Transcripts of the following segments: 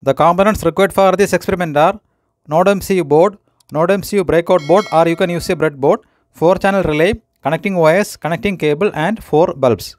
The components required for this experiment are Node MCU board, Node MCU breakout board or you can use a breadboard, 4 channel relay, connecting wires, connecting cable and 4 bulbs.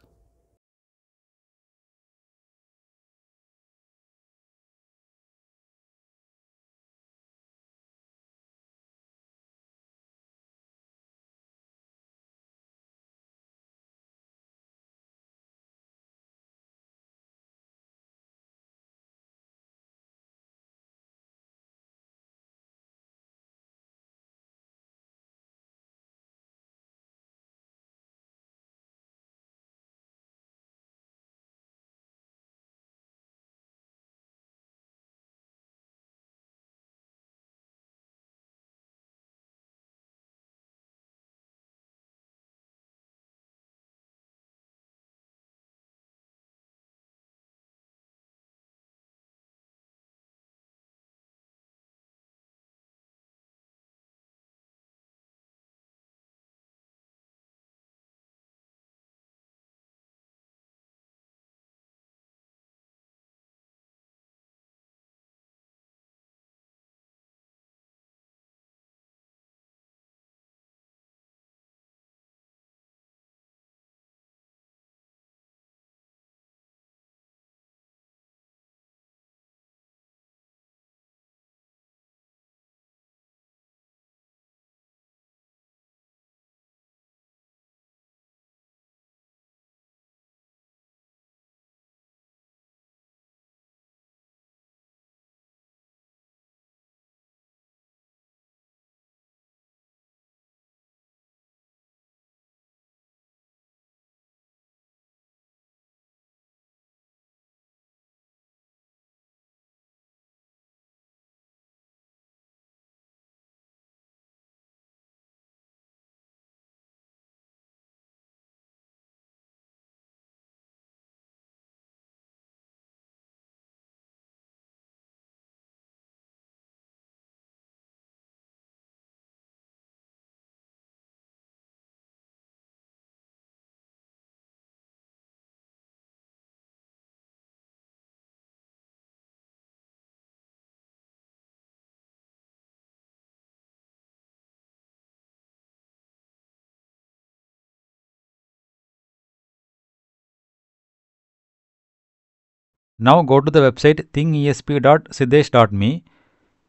Now go to the website thingesp.siddhesh.me.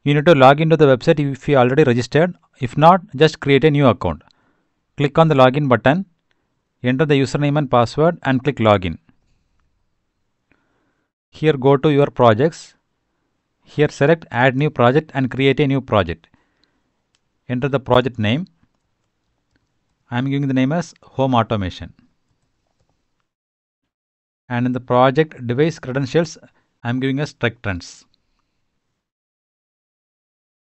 You need to log into the website if you already registered. If not, just create a new account. Click on the login button, enter the username and password and click login. Here go to your projects. Here select add new project and create a new project. Enter the project name. I am giving the name as home automation and in the project device credentials I am giving as Trends.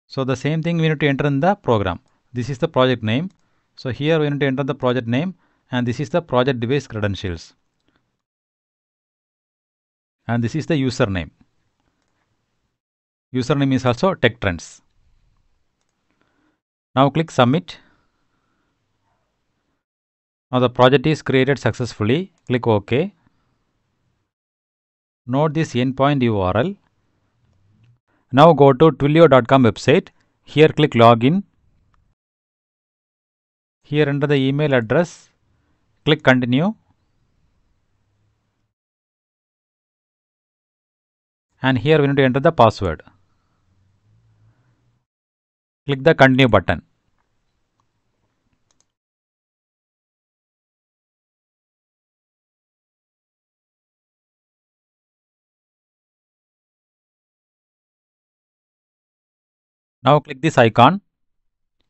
So the same thing we need to enter in the program. This is the project name. So here we need to enter the project name and this is the project device credentials. And this is the username. Username is also Tech Trends. Now click submit. Now the project is created successfully. Click OK. Note this endpoint URL. Now go to twilio.com website. Here click login. Here enter the email address. Click continue. And here we need to enter the password. Click the continue button. Now click this icon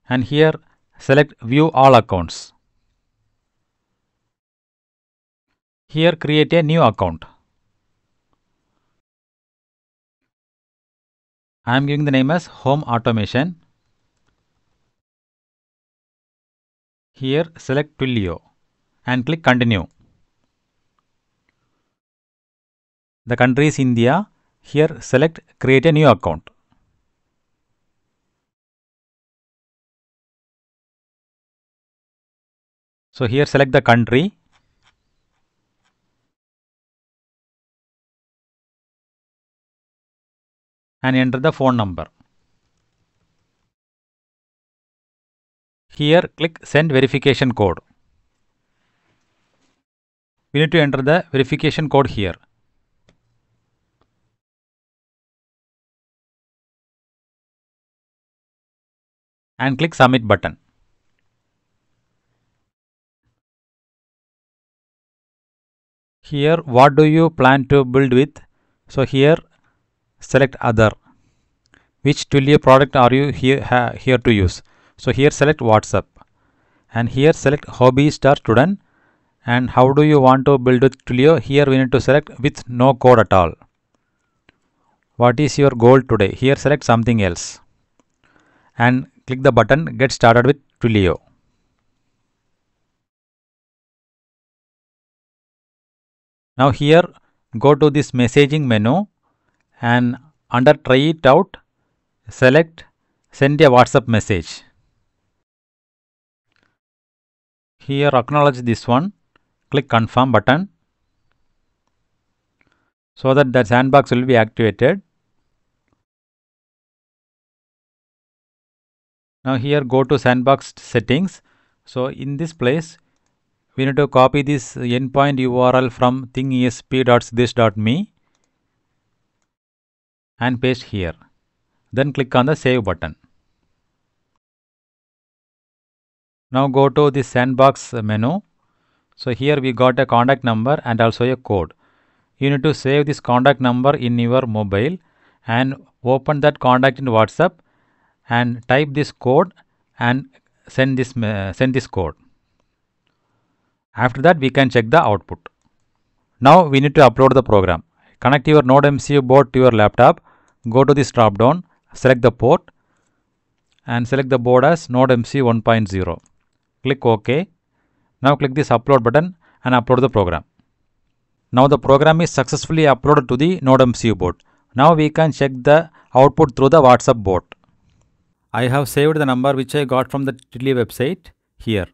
and here select view all accounts. Here create a new account. I am giving the name as home automation. Here select Twilio and click continue. The country is India. Here select create a new account. So here select the country and enter the phone number. Here click send verification code. We need to enter the verification code here. And click submit button. Here what do you plan to build with? So here select other. Which Twilio product are you here, here to use? So here select WhatsApp and here select hobby star student and how do you want to build with Twilio? Here we need to select with no code at all. What is your goal today? Here select something else and click the button get started with Twilio. Now here go to this messaging menu and under try it out select send a WhatsApp message. Here acknowledge this one click confirm button so that the sandbox will be activated. Now here go to sandbox settings. So in this place we need to copy this endpoint URL from thingesp.this.me and paste here. Then click on the save button. Now go to the sandbox menu. So here we got a contact number and also a code. You need to save this contact number in your mobile and open that contact in WhatsApp and type this code and send this uh, send this code. After that we can check the output. Now we need to upload the program. Connect your Node MCU board to your laptop. Go to this drop down, select the port and select the board as Node MCU 1.0. Click OK. Now click this upload button and upload the program. Now the program is successfully uploaded to the Node MCU board. Now we can check the output through the WhatsApp bot. I have saved the number which I got from the Twilio website here.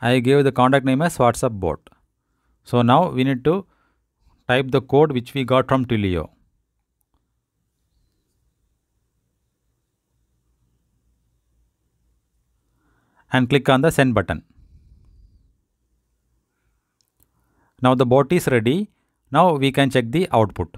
I gave the contact name as WhatsApp bot. So now we need to type the code which we got from Twilio. And click on the send button. Now the bot is ready. Now we can check the output.